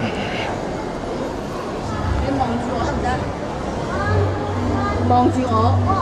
음. 멍주어 한다. 멍주어.